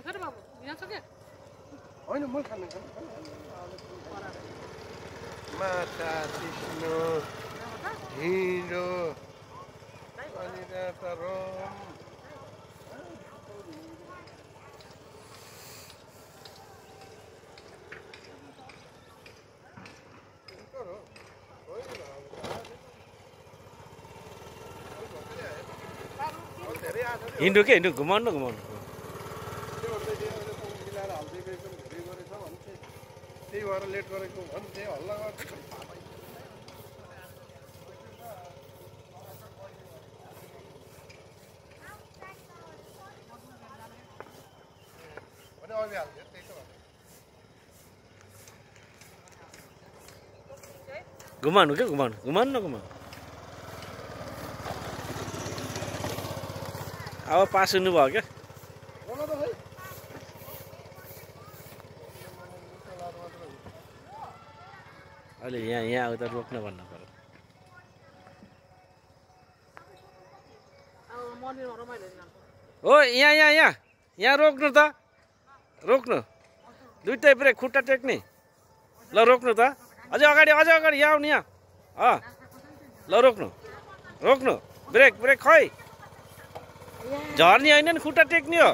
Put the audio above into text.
र बाबु क्या होइन म खानु खानु माछा सिस्नो ढिँडो अनि त रम हिँड्नु के हिँड्नु घुमाउनु न घुमाउनु एकदम धेरै गरेछ भन्थे त्यही भएर लेट गरेको हल्ला भने घुमाउनु के घुमाउनु घुमाउनु न घुमाउनु अब पास हुनुभयो क्या बोल त खै अहिले यहाँ यहाँ उता रोक्न भन्नु जान्छ हो यहाँ यहाँ यहाँ यहाँ रोक्नु त। रोक्नु। दुइटै ब्रेक खुट्टा टेक्ने। ल रोक्नु त। अझै अगाडि अझै अगाडि यहाँ आउनु यहाँ। अँ। ल रोक्नु। रोक्नु। ब्रेक ब्रेक खै। झर्ने होइन नि खुट्टा टेक्ने हो।